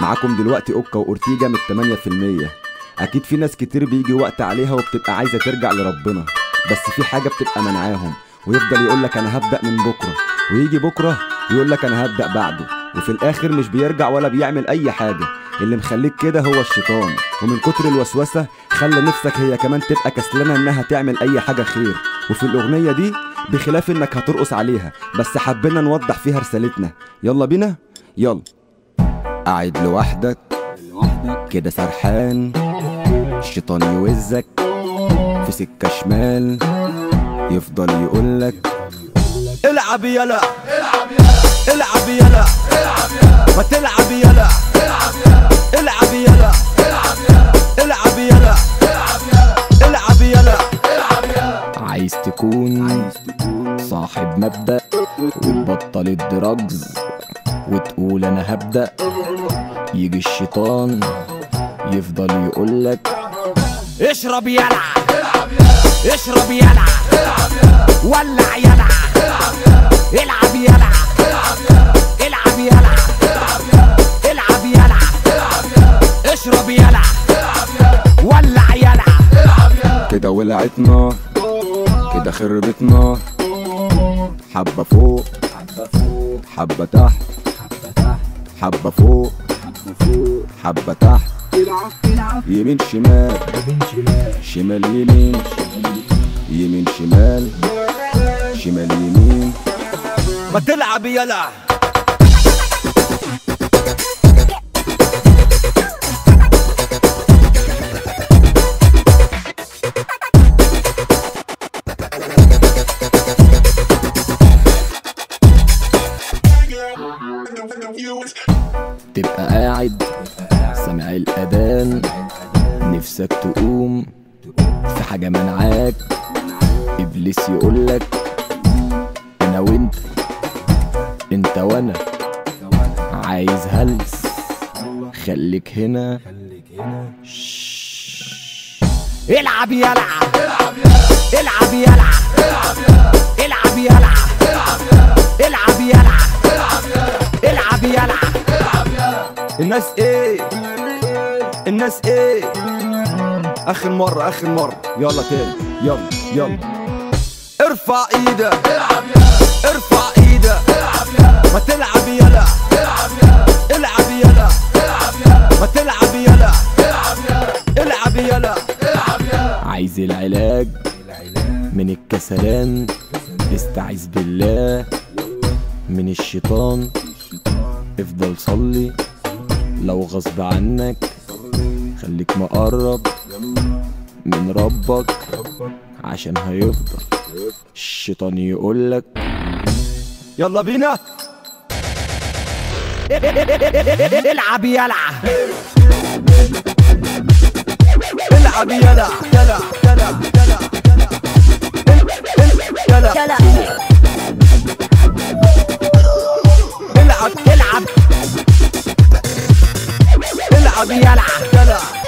معاكم دلوقتي أوكا وأورتيجا من 8% أكيد في ناس كتير بيجي وقت عليها وبتبقى عايزة ترجع لربنا بس في حاجة بتبقى منعاهم ويفضل يقول لك أنا هبدأ من بكرة ويجي بكرة يقول لك أنا هبدأ بعده وفي الآخر مش بيرجع ولا بيعمل أي حاجة. اللي مخليك كده هو الشيطان ومن كتر الوسوسة خلى نفسك هي كمان تبقى كسلانة إنها تعمل أي حاجة خير. وفي الأغنية دي بخلاف إنك هترقص عليها بس حبينا نوضح فيها رسالتنا. يلا بينا؟ يلا. قاعد لوحدك كده سرحان الشيطان يوزك في سكة شمال يفضل يقولك العب يلا العب يلا ما تلعب يلا العب يلا العب يلا العب يلا. عايز تكون صاحب مبدأ وتبطل الدراجز وتقول أنا هبدأ. يجي الشيطان يفضل يقولك اشرب يلا. اشرب يلا. ولع يلا. العب يلا. العب يلا. العب يلا. اشرب يلا. ولع يلا. كده ولعت نار كده خربت نار حبة فوق. حبة تحت. حبة فوق. حبة تحت. يمين شمال. شمال يمين. يمين شمال. شمال يمين. ما تلعب يلا. تبقى قاعد سامع الأذان نفسك تقوم في حاجة منعاك إبليس يقولك أنا وأنت أنت وأنا عايز هلس خليك هنا. العب يلا. العب الناس إيه؟ الناس إيه؟ آخر مرة آخر مرة. يلا تاني. يلا يلا. ارفع إيدك. ارفع إيدك. ما تلعب يلا. العب يلا. ما تلعب يلا. العب يلا. عايز العلاج من الكسلان. استعيذ بالله من الشيطان. افضل صلي. لو غصب عنك خليك مقرب من ربك عشان هيفضل. الشيطان يقولك يلا بينا. العب يلا. العب يلا. يلا. يلا. يلا. يلا. يلا يلا